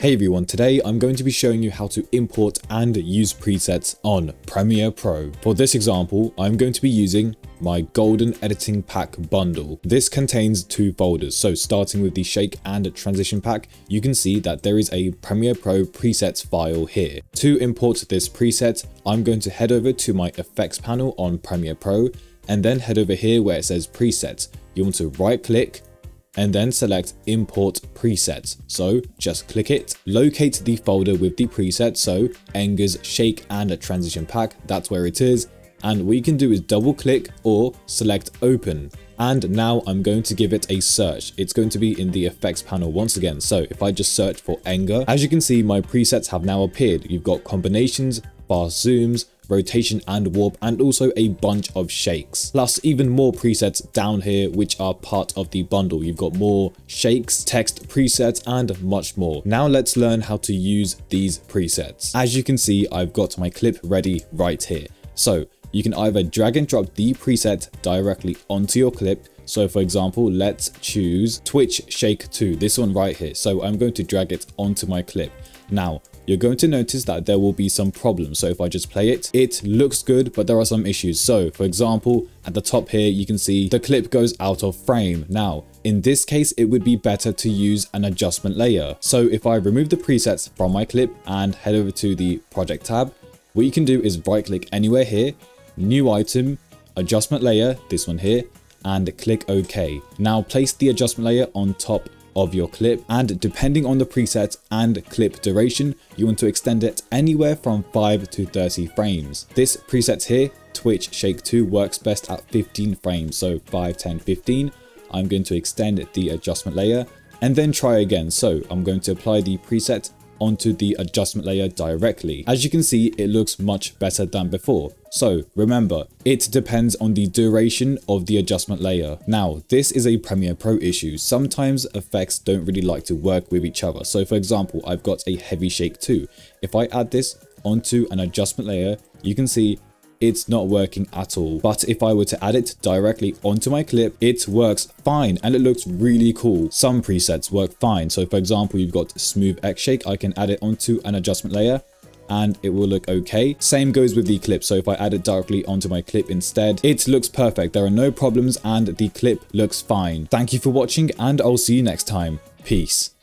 Hey everyone, today I'm going to be showing you how to import and use presets on Premiere Pro. For this example, I'm going to be using my Golden Editing Pack bundle. This contains two folders, so starting with the Shake and Transition Pack, you can see that there is a Premiere Pro presets file here. To import this preset, I'm going to head over to my effects panel on Premiere Pro, and then head over here where it says presets. You want to right click, and then select import presets. So just click it, locate the folder with the preset. So Enger's shake and a transition pack, that's where it is. And what you can do is double click or select open. And now I'm going to give it a search. It's going to be in the effects panel once again. So if I just search for Enger, as you can see, my presets have now appeared. You've got combinations, fast zooms, rotation and warp, and also a bunch of shakes. Plus even more presets down here, which are part of the bundle. You've got more shakes, text presets, and much more. Now let's learn how to use these presets. As you can see, I've got my clip ready right here. So you can either drag and drop the preset directly onto your clip so for example, let's choose Twitch Shake 2, this one right here. So I'm going to drag it onto my clip. Now, you're going to notice that there will be some problems. So if I just play it, it looks good, but there are some issues. So for example, at the top here, you can see the clip goes out of frame. Now, in this case, it would be better to use an adjustment layer. So if I remove the presets from my clip and head over to the project tab, what you can do is right click anywhere here, new item, adjustment layer, this one here, and click OK. Now place the adjustment layer on top of your clip and depending on the preset and clip duration, you want to extend it anywhere from 5 to 30 frames. This preset here, Twitch Shake 2 works best at 15 frames, so 5, 10, 15. I'm going to extend the adjustment layer and then try again. So I'm going to apply the preset onto the adjustment layer directly. As you can see, it looks much better than before. So remember, it depends on the duration of the adjustment layer. Now, this is a Premiere Pro issue. Sometimes effects don't really like to work with each other. So for example, I've got a heavy shake too. If I add this onto an adjustment layer, you can see it's not working at all. But if I were to add it directly onto my clip, it works fine and it looks really cool. Some presets work fine. So for example, you've got smooth X shake. I can add it onto an adjustment layer and it will look okay. Same goes with the clip. So if I add it directly onto my clip instead, it looks perfect. There are no problems and the clip looks fine. Thank you for watching and I'll see you next time. Peace.